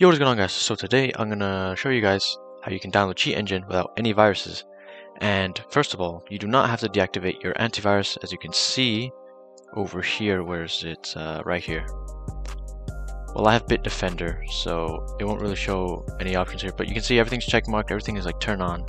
Yo, what's going on guys? So today I'm gonna show you guys how you can download Cheat Engine without any viruses. And first of all, you do not have to deactivate your antivirus as you can see over here, where is it? Uh, right here. Well, I have Bitdefender, so it won't really show any options here, but you can see everything's checkmarked, everything is like turn on,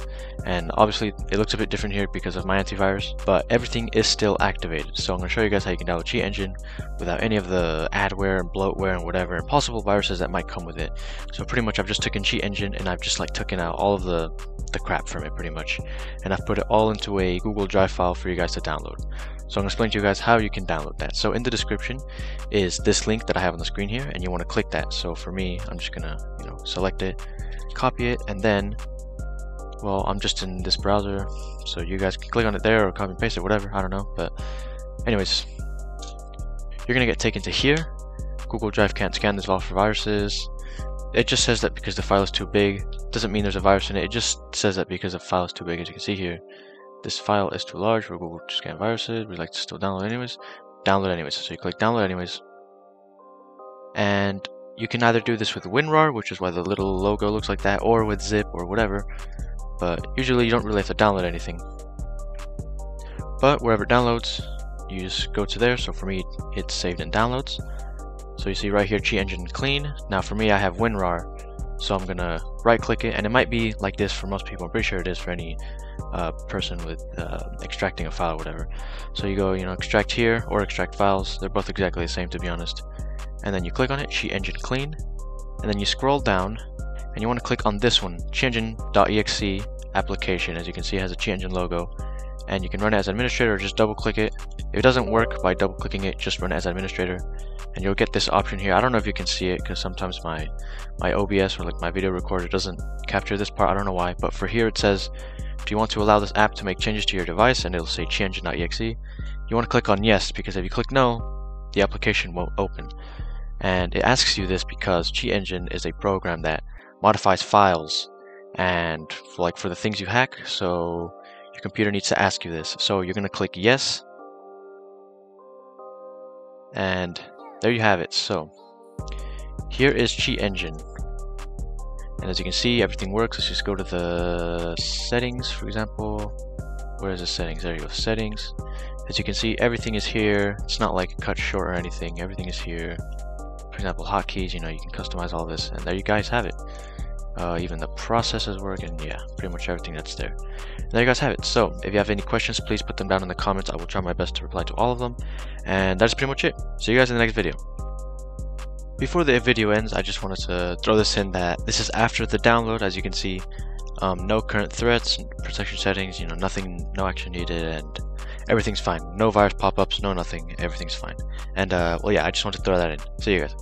and obviously it looks a bit different here because of my antivirus, but everything is still activated. So I'm going to show you guys how you can download Cheat Engine without any of the adware and bloatware and whatever, and possible viruses that might come with it. So pretty much I've just taken Cheat Engine and I've just like taken out all of the, the crap from it pretty much, and I've put it all into a Google Drive file for you guys to download. So I'm going to explain to you guys how you can download that. So in the description is this link that I have on the screen here, and you want to click that. So for me, I'm just going to, you know, select it, copy it, and then, well, I'm just in this browser, so you guys can click on it there or copy and paste it, whatever, I don't know. But anyways, you're going to get taken to here. Google Drive can't scan this file for viruses. It just says that because the file is too big. Doesn't mean there's a virus in it. It just says that because the file is too big, as you can see here. This file is too large for Google to scan viruses. We'd like to still download anyways. Download anyways. So you click download anyways. And you can either do this with WinRAR, which is why the little logo looks like that, or with zip or whatever. But usually you don't really have to download anything. But wherever it downloads, you just go to there. So for me, it's saved in downloads. So you see right here, Cheat Engine Clean. Now for me, I have WinRAR. So I'm gonna right click it, and it might be like this for most people. I'm pretty sure it is for any uh, person with uh, extracting a file or whatever. So you go, you know, extract here or extract files. They're both exactly the same to be honest. And then you click on it, Cheat Engine Clean, and then you scroll down and you want to click on this one, cheatengine.exe application. As you can see, it has a Cheat Engine logo, and you can run it as administrator or just double click it. If it doesn't work by double clicking it, just run it as administrator, and you'll get this option here. I don't know if you can see it because sometimes my my OBS or like my video recorder doesn't capture this part. I don't know why, but for here it says do you want to allow this app to make changes to your device? And it'll say cheatengine.exe. You want to click on yes because if you click no, the application won't open. And it asks you this because Cheat Engine is a program that modifies files and for, like for the things you hack, so your computer needs to ask you this. So you're going to click yes. And there you have it. So here is Cheat Engine. And as you can see, everything works. Let's just go to the settings, for example. Where is the settings? There you go, settings. As you can see, everything is here. It's not like cut short or anything. Everything is here. For example, hotkeys, you know, you can customize all this. And there you guys have it. Uh, even the processes work, and yeah, pretty much everything that's there. And there you guys have it. So, if you have any questions, please put them down in the comments. I will try my best to reply to all of them. And that's pretty much it. See you guys in the next video. Before the video ends, I just wanted to throw this in that this is after the download, as you can see. Um, no current threats, protection settings, you know, nothing, no action needed, and everything's fine. No virus pop-ups, no nothing, everything's fine. And, uh, well, yeah, I just wanted to throw that in. See you guys.